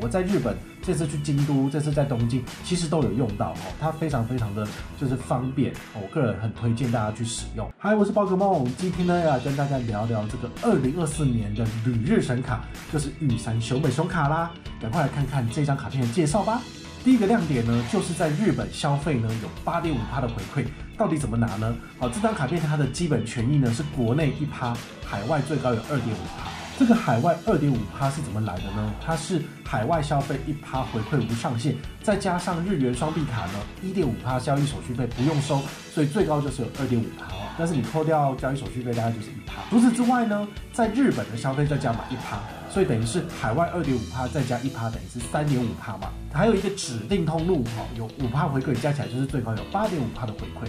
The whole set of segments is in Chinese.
我在日本这次去京都，这次在东京，其实都有用到哈，它非常非常的就是方便，我个人很推荐大家去使用。嗨，我是宝可梦，今天呢要跟大家聊聊这个二零二四年的旅日神卡，就是玉山熊本熊卡啦，赶快来看看这张卡片的介绍吧。第一个亮点呢，就是在日本消费呢有八点五趴的回馈，到底怎么拿呢？好，这张卡片它的基本权益呢是国内一趴，海外最高有二点五趴。这个海外二点五趴是怎么来的呢？它是海外消费一趴回馈无上限，再加上日元双币卡呢一点五趴交易手续费不用收，所以最高就是有二点五趴哦。但是你扣掉交易手续费，大概就是一趴。除此之外呢，在日本的消费再加满一趴。所以等于是海外二点五趴再加一趴，等于是三点五趴嘛。还有一个指定通路，哈，有五趴回馈，加起来就是最高有八点五趴的回馈。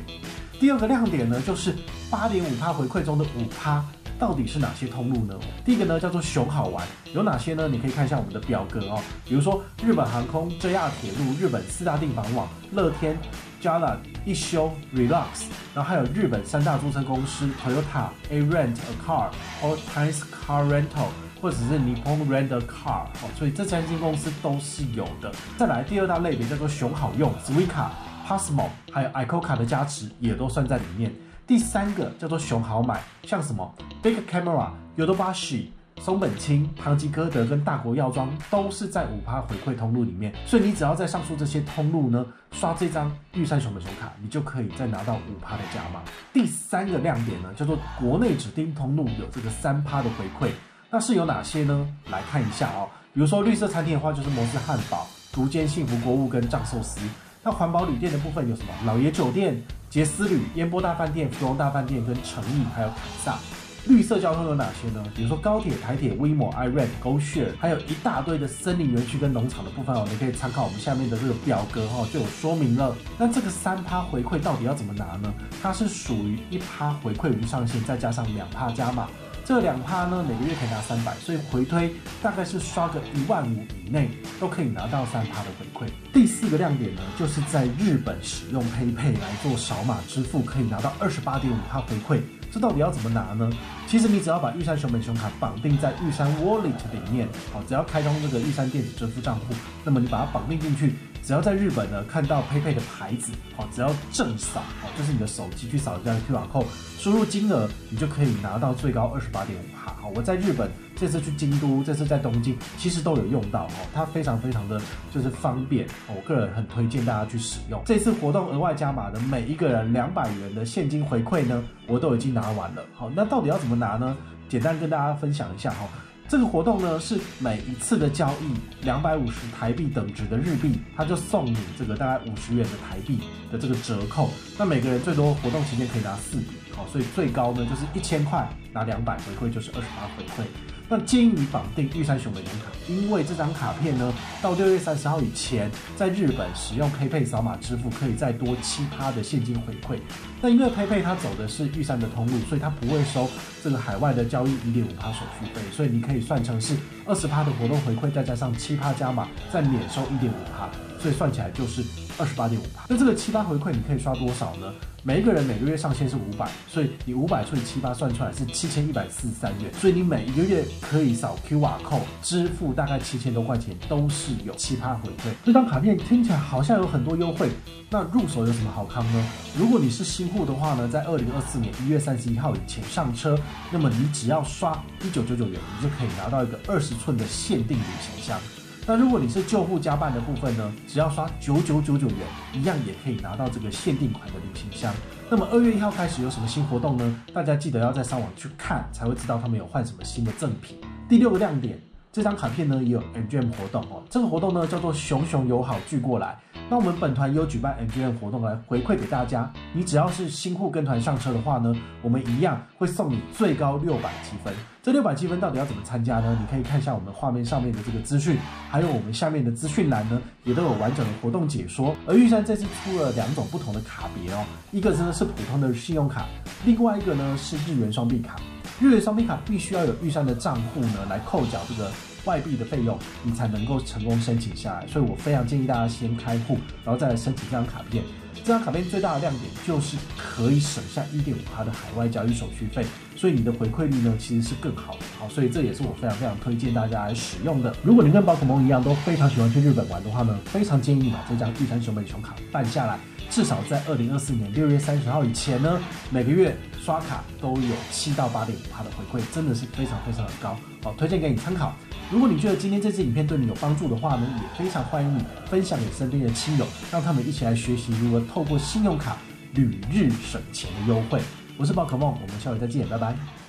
第二个亮点呢，就是八点五趴回馈中的五趴到底是哪些通路呢？第一个呢叫做熊好玩，有哪些呢？你可以看一下我们的表格哦。比如说日本航空、JR 铁路、日本四大订房网、乐天、JAL、一休、Relax，然后还有日本三大租车公司 Toyota、A Rent a Car、All Times Car Rental。或者是 Nippon Rent a Car 哦，所以这三间公司都是有的。再来第二大类别叫做熊好用，Suica、Passmo 还有 iCoca 的加持也都算在里面。第三个叫做熊好买，像什么 Big Camera、Yodobashi、松本清、唐吉诃德跟大国药妆都是在五趴回馈通路里面。所以你只要在上述这些通路呢刷这张玉山熊的熊卡，你就可以再拿到五趴的加码。第三个亮点呢叫做国内指定通路有这个三趴的回馈。那是有哪些呢？来看一下哦。比如说绿色餐厅的话，就是摩斯汉堡、竹间幸福国物跟藏寿司。那环保旅店的部分有什么？老爷酒店、杰斯旅、烟波大饭店、芙蓉大饭店跟诚意，还有凯撒。绿色交通有哪些呢？比如说高铁、台铁、威摩、i r e n、GoShare，还有一大堆的森林园区跟农场的部分哦。你可以参考我们下面的这个表格哈，就有说明了。那这个三趴回馈到底要怎么拿呢？它是属于一趴回馈无上限，再加上两趴加码。这两趴呢，每个月可以拿三百，所以回推大概是刷个一万五以内，都可以拿到三趴的回馈。第四个亮点呢，就是在日本使用 PayPay 来做扫码支付，可以拿到二十八点五趴回馈。这到底要怎么拿呢？其实你只要把玉山熊本熊卡绑定在玉山 Wallet 里面，好，只要开通这个玉山电子支付账户，那么你把它绑定进去。只要在日本呢看到佩佩的牌子，好，只要正扫，好，就是你的手机去扫这样 QR code，输入金额，你就可以拿到最高二十八点五哈。好，我在日本这次去京都，这次在东京，其实都有用到，哦，它非常非常的就是方便，我个人很推荐大家去使用。这次活动额外加码的每一个人两百元的现金回馈呢，我都已经拿完了。好，那到底要怎么拿呢？简单跟大家分享一下哈。这个活动呢，是每一次的交易两百五十台币等值的日币，他就送你这个大概五十元的台币的这个折扣。那每个人最多活动期间可以拿四笔，好，所以最高呢就是一千块拿两百回馈，就是二十八回馈。那建议你绑定玉山熊的银卡，因为这张卡片呢，到六月三十号以前，在日本使用 PayPay 扫码支付，可以再多七趴的现金回馈。那因为 PayPay 它走的是玉山的通路，所以它不会收这个海外的交易一点五趴手续费，所以你可以算成是二十趴的活动回馈，再加上七趴加码，再免收一点五趴，所以算起来就是二十八点五趴。那这个七八回馈你可以刷多少呢？每一个人每个月上限是五百，所以你五百除以七八算出来是七千一百四十三元，所以你每一个月可以扫 QR code 支付大概七千多块钱，都是有七八回馈。这张卡片听起来好像有很多优惠，那入手有什么好康呢？如果你是新户的话呢，在二零二四年一月三十一号以前上车，那么你只要刷一九九九元，你就可以拿到一个二十寸的限定旅行箱。那如果你是旧户加办的部分呢，只要刷九九九九元，一样也可以拿到这个限定款的旅行箱。那么二月一号开始有什么新活动呢？大家记得要在上网去看，才会知道他们有换什么新的赠品。第六个亮点，这张卡片呢也有 MGM 活动哦。这个活动呢叫做熊熊友好聚过来。那我们本团也有举办 MGM 活动来回馈给大家，你只要是新户跟团上车的话呢，我们一样会送你最高六百积分。这六百积分到底要怎么参加呢？你可以看一下我们画面上面的这个资讯，还有我们下面的资讯栏呢，也都有完整的活动解说。而玉山这次出了两种不同的卡别哦，一个呢是普通的信用卡，另外一个呢是日元双币卡。日元双币卡必须要有玉山的账户呢来扣缴这个外币的费用，你才能够成功申请下来。所以我非常建议大家先开户，然后再来申请这张卡片。这张卡片最大的亮点就是可以省下一点五趴的海外交易手续费，所以你的回馈率呢其实是更好的。好，所以这也是我非常非常推荐大家来使用的。如果你跟宝可梦一样都非常喜欢去日本玩的话呢，非常建议把这张玉山熊美熊卡办下来。至少在二零二四年六月三十号以前呢，每个月刷卡都有七到八点五趴的回馈，真的是非常非常的高。好，推荐给你参考。如果你觉得今天这支影片对你有帮助的话呢，也非常欢迎你分享给身边的亲友，让他们一起来学习如何透过信用卡旅日省钱的优惠。我是宝可梦，我们下回再见，拜拜。